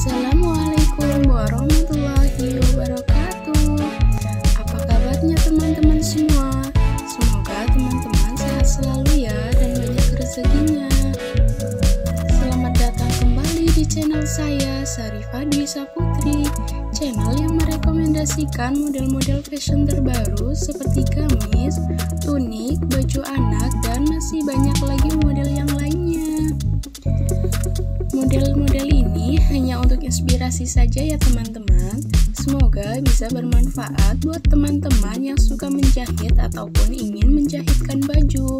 Assalamualaikum warahmatullahi wabarakatuh. Apa kabarnya teman-teman semua? Semoga teman-teman sehat selalu ya dan banyak rezekinya. Selamat datang kembali di channel saya Sarifah Dwi Saputri. Channel yang merekomendasikan model-model fashion terbaru seperti gamis, inspirasi saja ya teman-teman. Semoga bisa bermanfaat buat teman-teman yang suka menjahit ataupun ingin menjahitkan baju.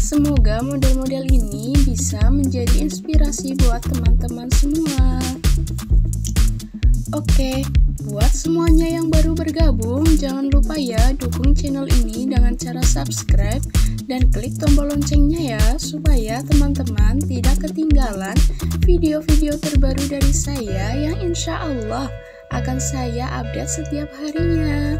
Semoga model-model ini bisa menjadi inspirasi buat teman-teman semua. Oke, buat semuanya yang baru bergabung, jangan lupa ya dukung channel ini dengan cara subscribe dan klik tombol loncengnya ya supaya teman-teman tidak video-video terbaru dari saya yang insya Allah akan saya update setiap harinya.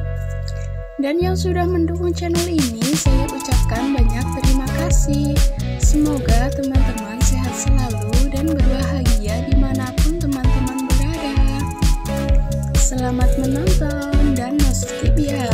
Dan yang sudah mendukung channel ini saya ucapkan banyak terima kasih. Semoga teman-teman sehat selalu dan berbahagia di mana pun teman-teman berada. Selamat menonton dan no skip ya